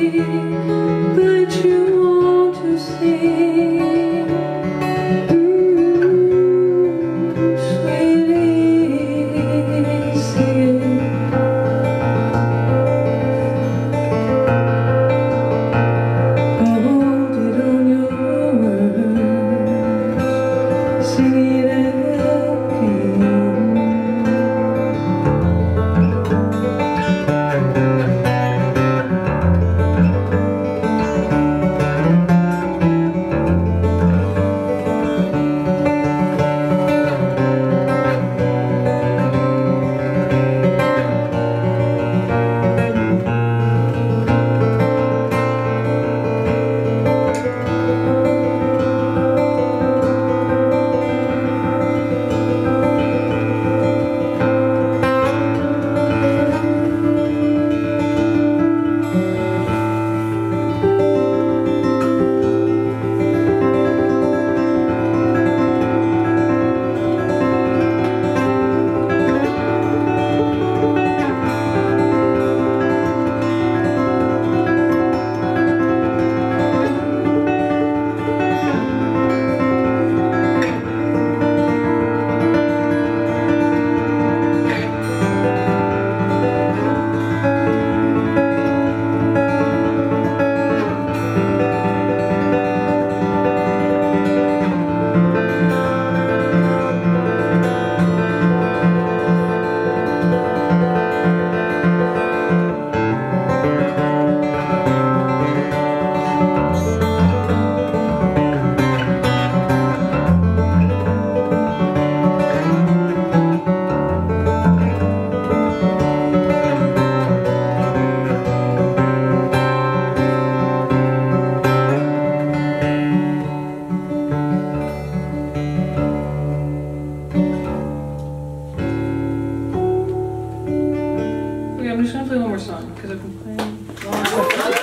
You. I'm just gonna play one more song because I've been playing.